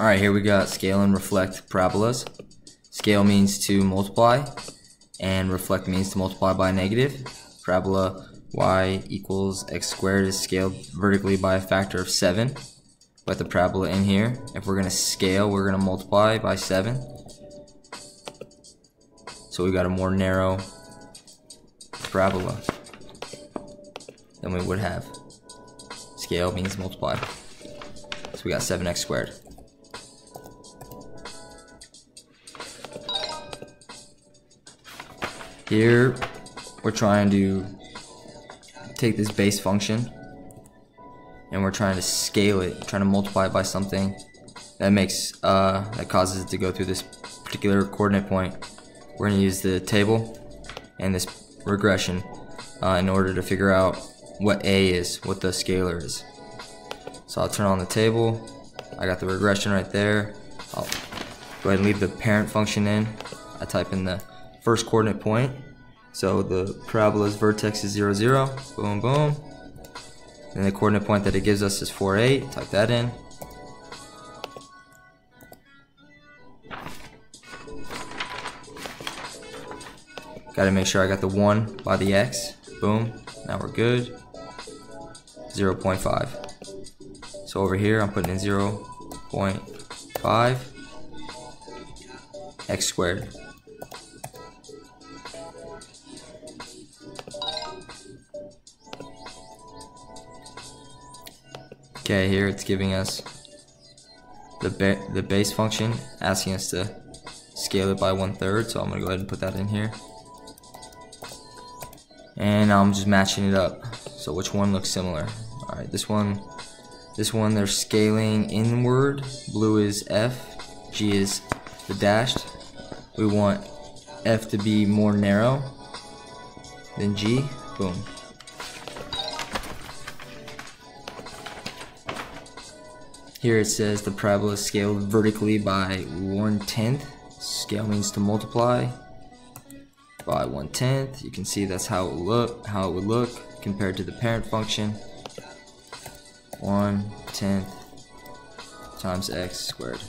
Alright, here we got scale and reflect parabolas. Scale means to multiply, and reflect means to multiply by a negative. Parabola y equals x squared is scaled vertically by a factor of 7. Put the parabola in here. If we're going to scale, we're going to multiply by 7. So we got a more narrow parabola than we would have. Scale means multiply. So we got 7x squared. Here, we're trying to take this base function and we're trying to scale it, trying to multiply it by something that makes, uh, that causes it to go through this particular coordinate point. We're gonna use the table and this regression uh, in order to figure out what A is, what the scalar is. So I'll turn on the table. I got the regression right there. I'll go ahead and leave the parent function in. I type in the first coordinate point. So the parabola's vertex is 0, 0. Boom, boom. And the coordinate point that it gives us is 4, 8. Type that in. Gotta make sure I got the 1 by the x. Boom. Now we're good. 0 0.5. So over here I'm putting in 0 0.5 x squared. Okay, here it's giving us the ba the base function, asking us to scale it by one third. So I'm gonna go ahead and put that in here, and I'm just matching it up. So which one looks similar? All right, this one, this one they're scaling inward. Blue is F, G is the dashed. We want F to be more narrow than G. Boom. Here it says the parabola is scaled vertically by one tenth. Scale means to multiply by one tenth. You can see that's how it look. How it would look compared to the parent function. One tenth times x squared.